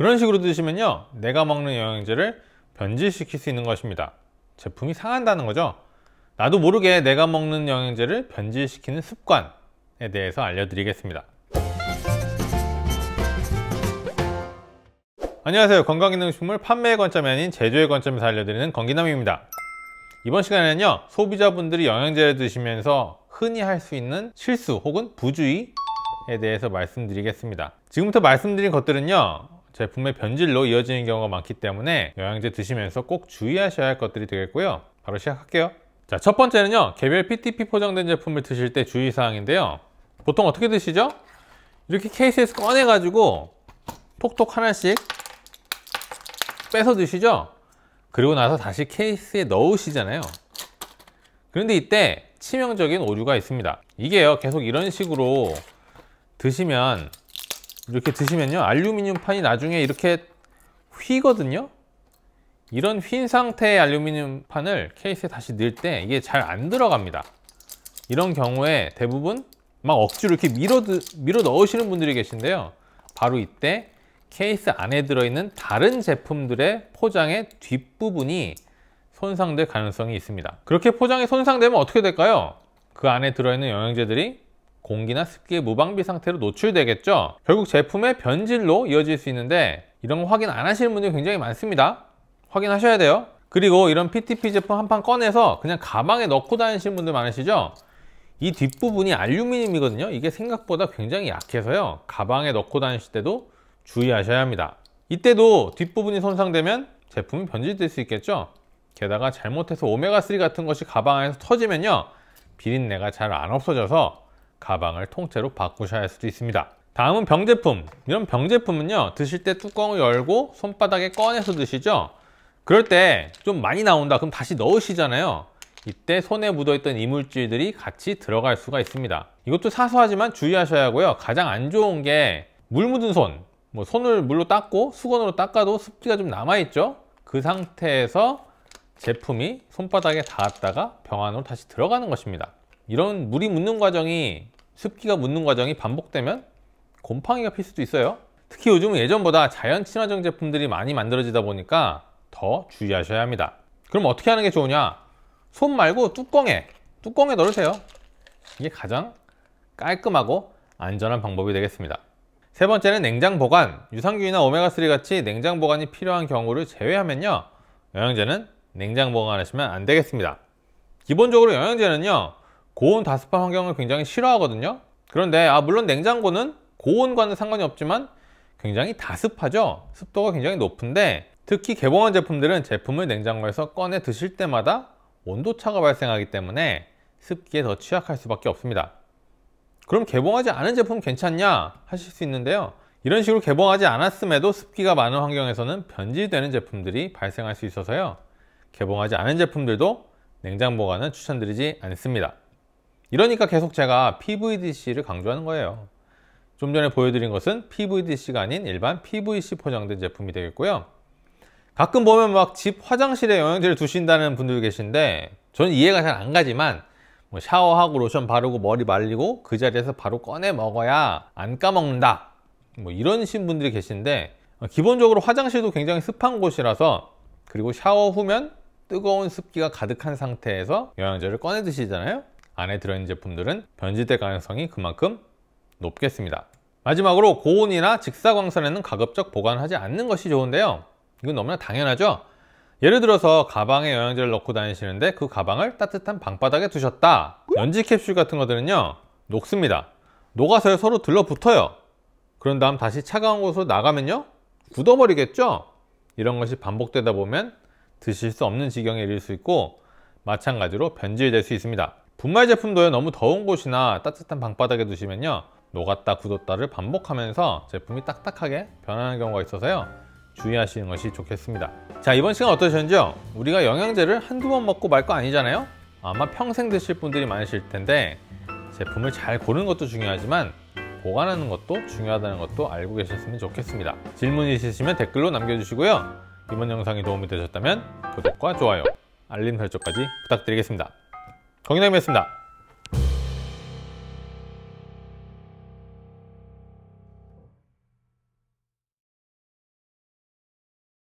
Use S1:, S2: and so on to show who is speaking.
S1: 그런 식으로 드시면요 내가 먹는 영양제를 변질시킬 수 있는 것입니다. 제품이 상한다는 거죠? 나도 모르게 내가 먹는 영양제를 변질시키는 습관에 대해서 알려드리겠습니다. 안녕하세요. 건강기능식품을 판매의 관점이 아닌 제조의 관점에서 알려드리는 건기남입니다. 이번 시간에는요 소비자분들이 영양제를 드시면서 흔히 할 수 있는 실수 혹은 부주의에 대해서 말씀드리겠습니다. 지금부터 말씀드린 것들은요 제품의 변질로 이어지는 경우가 많기 때문에 영양제 드시면서 꼭 주의하셔야 할 것들이 되겠고요. 바로 시작할게요. 자, 첫 번째는요. 개별 PTP 포장된 제품을 드실 때 주의사항인데요. 보통 어떻게 드시죠? 이렇게 케이스에서 꺼내 가지고 톡톡 하나씩 빼서 드시죠? 그리고 나서 다시 케이스에 넣으시잖아요. 그런데 이때 치명적인 오류가 있습니다. 이게요 계속 이런 식으로 드시면 이렇게 드시면요 알루미늄 판이 나중에 이렇게 휘거든요? 이런 휜 상태의 알루미늄 판을 케이스에 다시 넣을 때 이게 잘 안 들어갑니다. 이런 경우에 대부분 막 억지로 이렇게 밀어, 밀어 넣으시는 분들이 계신데요. 바로 이때 케이스 안에 들어있는 다른 제품들의 포장의 뒷부분이 손상될 가능성이 있습니다. 그렇게 포장이 손상되면 어떻게 될까요? 그 안에 들어있는 영양제들이 공기나 습기의 무방비 상태로 노출되겠죠? 결국 제품의 변질로 이어질 수 있는데 이런 거 확인 안 하시는 분들이 굉장히 많습니다. 확인하셔야 돼요. 그리고 이런 PTP 제품 한 판 꺼내서 그냥 가방에 넣고 다니시는 분들 많으시죠? 이 뒷부분이 알루미늄이거든요. 이게 생각보다 굉장히 약해서요. 가방에 넣고 다니실 때도 주의하셔야 합니다. 이때도 뒷부분이 손상되면 제품이 변질될 수 있겠죠? 게다가 잘못해서 오메가3 같은 것이 가방 안에서 터지면요. 비린내가 잘 안 없어져서 가방을 통째로 바꾸셔야 할 수도 있습니다. 다음은 병제품. 이런 병제품은요 드실 때 뚜껑을 열고 손바닥에 꺼내서 드시죠? 그럴 때 좀 많이 나온다. 그럼 다시 넣으시잖아요. 이때 손에 묻어있던 이물질들이 같이 들어갈 수가 있습니다. 이것도 사소하지만 주의하셔야 하고요. 가장 안 좋은 게 물 묻은 손. 뭐 손을 물로 닦고 수건으로 닦아도 습기가 좀 남아있죠? 그 상태에서 제품이 손바닥에 닿았다가 병 안으로 다시 들어가는 것입니다 이런 물이 묻는 과정이 습기가 묻는 과정이 반복되면 곰팡이가 필 수도 있어요. 특히 요즘은 예전보다 자연 친화적 제품들이 많이 만들어지다 보니까 더 주의하셔야 합니다. 그럼 어떻게 하는 게 좋으냐? 손 말고 뚜껑에 뚜껑에 넣으세요. 이게 가장 깔끔하고 안전한 방법이 되겠습니다. 세 번째는 냉장 보관. 유산균이나 오메가3 같이 냉장 보관이 필요한 경우를 제외하면요. 영양제는 냉장 보관하시면 안 되겠습니다. 기본적으로 영양제는요 고온 다습한 환경을 굉장히 싫어하거든요. 그런데 아 물론 냉장고는 고온과는 상관이 없지만 굉장히 다습하죠. 습도가 굉장히 높은데 특히 개봉한 제품들은 제품을 냉장고에서 꺼내 드실 때마다 온도차가 발생하기 때문에 습기에 더 취약할 수밖에 없습니다. 그럼 개봉하지 않은 제품 괜찮냐 하실 수 있는데요. 이런 식으로 개봉하지 않았음에도 습기가 많은 환경에서는 변질되는 제품들이 발생할 수 있어서요. 개봉하지 않은 제품들도 냉장 보관은 추천드리지 않습니다 이러니까 계속 제가 PVDC를 강조하는 거예요. 좀 전에 보여드린 것은 PVDC가 아닌 일반 PVC 포장된 제품이 되겠고요. 가끔 보면 막 집 화장실에 영양제를 두신다는 분들 계신데 저는 이해가 잘 안 가지만 뭐 샤워하고 로션 바르고 머리 말리고 그 자리에서 바로 꺼내 먹어야 안 까먹는다. 뭐 이런 신 분들이 계신데 기본적으로 화장실도 굉장히 습한 곳이라서 그리고 샤워 후면 뜨거운 습기가 가득한 상태에서 영양제를 꺼내 드시잖아요 안에 들어있는 제품들은 변질될 가능성이 그만큼 높겠습니다. 마지막으로 고온이나 직사광선에는 가급적 보관하지 않는 것이 좋은데요. 이건 너무나 당연하죠? 예를 들어서 가방에 영양제를 넣고 다니시는데 그 가방을 따뜻한 방바닥에 두셨다. 연지 캡슐 같은 것들은요 녹습니다. 녹아서 서로 들러붙어요. 그런 다음 다시 차가운 곳으로 나가면요 굳어버리겠죠? 이런 것이 반복되다 보면 드실 수 없는 지경에 이를 수 있고 마찬가지로 변질될 수 있습니다 분말 제품도요 너무 더운 곳이나 따뜻한 방바닥에 두시면요 녹았다 굳었다를 반복하면서 제품이 딱딱하게 변하는 경우가 있어서요 주의하시는 것이 좋겠습니다 자 이번 시간 어떠셨는지요? 우리가 영양제를 한두 번 먹고 말 거 아니잖아요? 아마 평생 드실 분들이 많으실 텐데 제품을 잘 고르는 것도 중요하지만 보관하는 것도 중요하다는 것도 알고 계셨으면 좋겠습니다 질문 있으시면 댓글로 남겨주시고요 이번 영상이 도움이 되셨다면 구독과 좋아요 알림 설정까지 부탁드리겠습니다 정인남이었습니다